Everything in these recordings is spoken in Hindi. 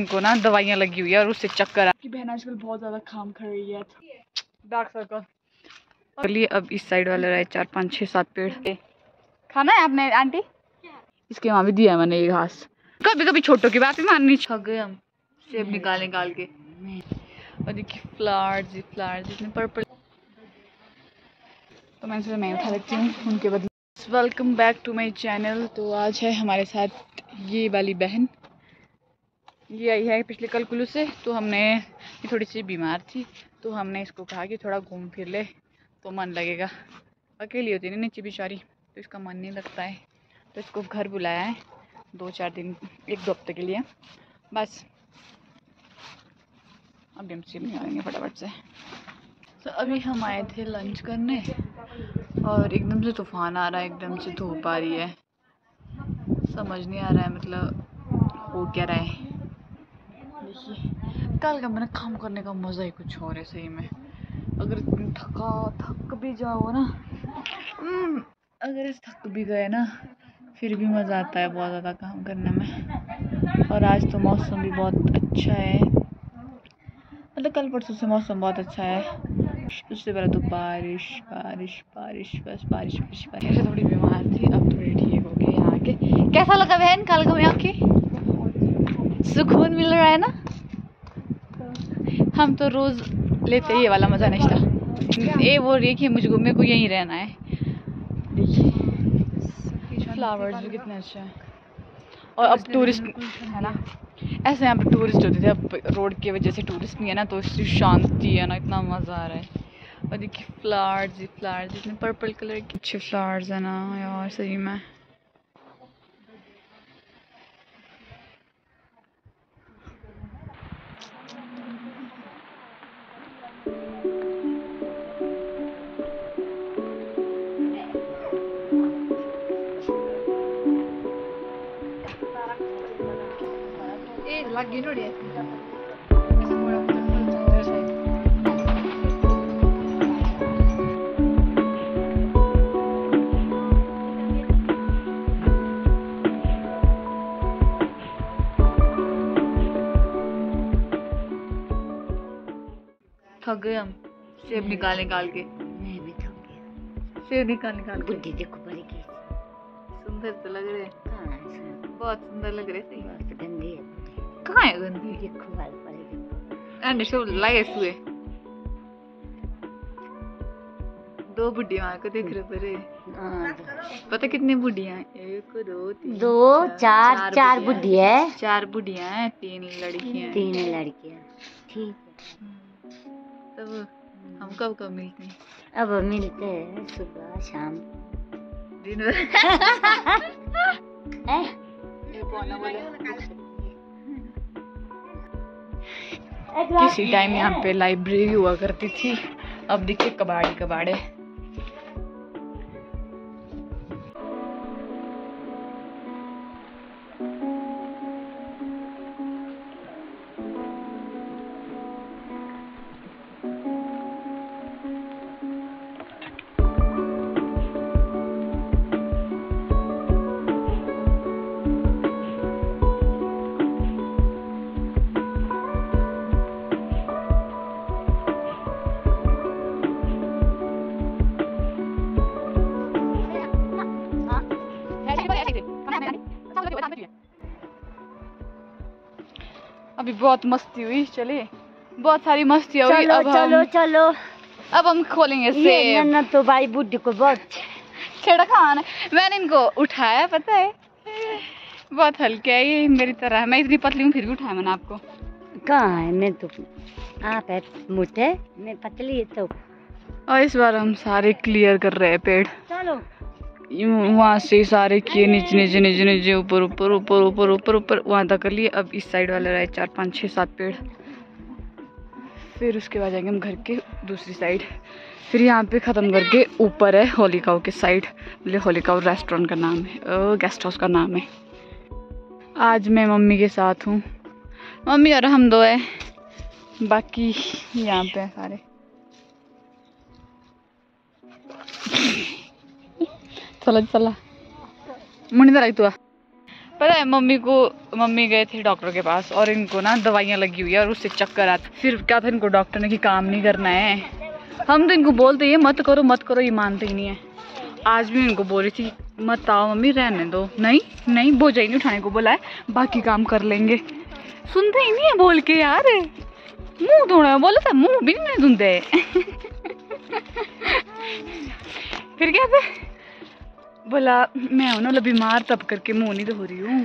इनको ना दवाइयाँ लगी हुई है और उससे चक्कर आ बहन आजकल बहुत ज़्यादा काम कर रही है। डार्क सर्कल चलिए अब इस साइड वाले रहे चार पाँच छः सात पेड़ खाना है आपने आंटी? इसके वहाँ भी दिया है मैंने ये घास। कभी कभी छोटों की बात भी माननी छक गए हम। सेब निकाल निकाल के। और देखिए फ्लावर्स ही फ्लावर्स इतने पर्पल तो मैंने सोचा मैं उठा लेती हूँ उनके बदले। Welcome back to my channel तो आज है हमारे साथ ये वाली बहन। ये आई है पिछले कल कुल्लू से तो हमने ये थोड़ी सी बीमार थी तो हमने इसको कहा कि थोड़ा घूम फिर ले तो मन लगेगा। अकेली होती है ना नीचे बेचारी तो इसका मन नहीं लगता है। तो इसको घर बुलाया है, दो चार दिन, एक दो हफ़्ते के लिए। बस। अब हम सिम निकालेंगे फटाफट से। तो अभी हम आए थे लंच करने, और एकदम से तूफ़ान आ रहा है, एकदम से धूप आ रही है। समझ नहीं आ रहा है मतलब हो क्या रहा है। देखिए कल का मैंने काम करने का मज़ा ही कुछ और है सही में। अगर थका थक भी जाओ ना हम्म, अगर इस थक भी गए ना फिर भी मज़ा आता है बहुत ज़्यादा काम करने में। और आज तो मौसम भी बहुत अच्छा है। मतलब कल परसों से मौसम बहुत अच्छा है। उससे पहले तो बारिश बारिश बारिश बस बारिश बारिश बारिश। थोड़ी बीमार थी अब थोड़ी ठीक हो गई यहाँ के कैसा लगा बहन कल का यहाँ की सुकून मिल रहा है ना? हम तो रोज़ लेते ही ये वाला मज़ा नहीं था। ये वो देखिए मुझको मेरे को यहीं रहना है। देखिए। फ्लावर्स भी कितने अच्छे हैं। और अब टूरिस्ट है ना? ऐसे यहाँ पर टूरिस्ट होते थे अब रोड की वजह से टूरिस्ट नहीं है ना तो इसकी शांति है ना इतना मज़ा आ रहा है। और देखिए फ्लावर्स ही फ्लावर्स इतने पर्पल कलर के अच्छे फ्लावर्स है ना यार सही में। लगी ನೋಡಿ थक गए हम सेब निकाल निकाल के। मैं भी थक गया सेब निकाल निकाल के। बुद्धि देखो बड़ी की सुंदर तो लग रहे है। इसमें? बहुत सुंदर लग रहे सही बहुत गंदी है। कहाँ है गंदी देखो बाल पड़ेगी एंड शो लगे सुए दो बुढ़ी मार को देख रहे परे? हाँ, पता कितनी बुढ़िया हैं? एक दो तीन दो चार चार बुद्धि है। चार बुढ़िया हैं तीन लड़कियाँ तीन लड़कियाँ। ठीक है। तब हम कब कब मिलते हैं? अब मिलते हैं सुबह शाम। दिन भर। किसी टाइम यहाँ पे लाइब्रेरी हुआ करती थी। अब देखिए कबाड़ी कबाड़े अभी बहुत मस्ती हुई चलिए बहुत सारी मस्ती हुई चलो अब चलो हम चलो अब हम खोलेंगे ये सेब। तो भाई बुद्धि को बहुत छेड़ा खाना मैंने इनको उठाया पता है? बहुत हल्के है ये मेरी तरह। है मैं इतनी पतली हूँ फिर भी उठाया मैंने आपको। कहाँ है? मैं तो आप है मोटे मैं पतली है तो और इस बार हम सारे क्लियर कर रहे हैं पेड़। चलो। वहाँ से सारे किए नीचे नीचे नीचे नीचे, ऊपर ऊपर ऊपर ऊपर ऊपर ऊपर, वहाँ तक कर लिए। अब इस साइड वाले रहे चार, पाँच छः सात पेड़। फिर उसके बाद जाएँगे हम घर के दूसरी साइड फिर यहाँ पे ख़त्म करके ऊपर है होलिकाओ के साइड बोले होलिकाओ रेस्टोरेंट का नाम है। गेस्ट हाउस का नाम है। आज मैं मम्मी के साथ हूँ। मम्मी और हम दो है। बाकी यहाँ पे हैं सारे। चला चला। मुनिंदर आई तू पता है, मम्मी को, मम्मी गए थे डॉक्टर के पास और इनको ना दवाइयाँ लगी हुई है और उससे चक्कर आते फिर क्या था, इनको डॉक्टर ने कि काम नहीं करना है। हम तो इनको बोलते ये मत करो मत करो, ये मानते ही नहीं है। आज भी इनको बोल रही थी, मत आओ मम्मी, रहने दो। नहीं नहीं बोझा ही नहीं उठाने को बोला है, बाकी काम कर लेंगे। सुनते ही नहीं है बोल के यार। मुँह धोना, बोला था, मुँह भी नहीं धुंधे। फिर क्या था? बोला मैं हूँ ना बीमार तब करके मुँह नहीं धो रही हूँ।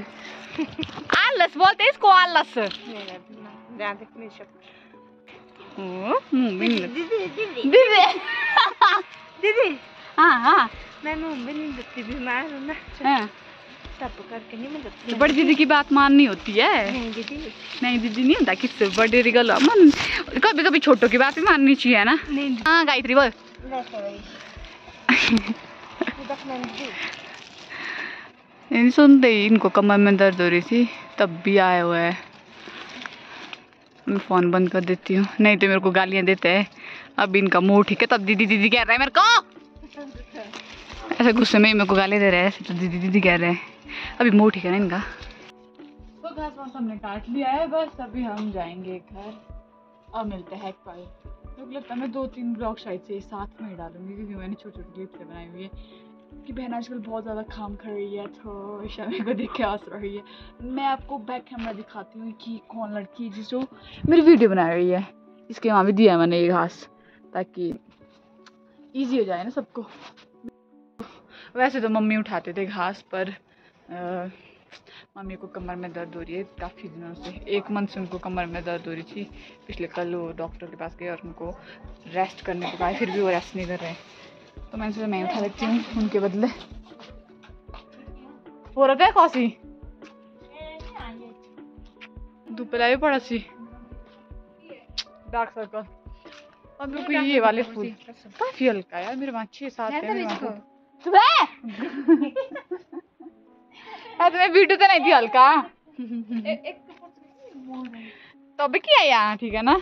आलस बोलते हैं इसको आलस। मुँह भी नहीं दीदी दीदी दीदी। दीदी। हाँ हाँ। मैं मुँह भी नहीं धोती बीमार हूँ ना। हाँ। सब करके नहीं मैं तो बड़ी दीदी की बात माननी होती है। नहीं दीदी। नहीं दीदी नहीं होता किससे बड़ी दी गल मन कभी कभी छोटों की बात भी माननी चाहिए ना? नहीं। हाँ गायत्री बोल। नहीं सुनते ही इनको कमर में दर्द हो रही थी तब भी आए हुए है मैं फ़ोन बंद कर देती हूँ नहीं तो मेरे को गालियाँ देते हैं अब इनका मुँह ठीक है तब दीदी दीदी कह रहा है मेरे को ऐसे गुस्से में ही मेरे को गाली दे रहे हैं तो दीदी दीदी कह रहे हैं अभी मुँह ठीक है ना इनका तो घास वास हमने काट लिया है बस अभी हम जाएँगे घर और मिलते हैं कल मुझे लगता है मैं दो तीन ब्लॉग शायद से साथ में ही डालूँगी क्योंकि मैंने छोटी छोटी क्लिप्स बनाई हुई है कि बहन आजकल बहुत ज़्यादा काम कर रही है तो शमी को देख के हंस रही है। मैं आपको बैक कैमरा दिखाती हूँ कि कौन लड़की है जिस जो मेरी वीडियो बना रही है। इसके वहाँ भी दिया है मैंने ये घास, ताकि इजी हो जाए ना सबको। वैसे तो मम्मी उठाते थे घास, पर मम्मी को कमर में दर्द हो रही है काफ़ी दिनों से। एक मंथ से उनको कमर में दर्द हो रही थी। पिछले कल वो डॉक्टर के पास गए और उनको रेस्ट करने के बाद फिर भी वो रेस्ट नहीं कर रहे। तो मैंने सोचा मैं उठा लेती हूँ उनके बदले। हो रहा है कौसी भी पड़ा सी। डार्क सर्कल अब मेरे को ये वाले फूल। काफ़ी हल्का यार मेरे वहाँ छः सात है। तुम्हें वीडियो तो नहीं थी हल्का। तो अभी किया यहाँ ठीक है ना?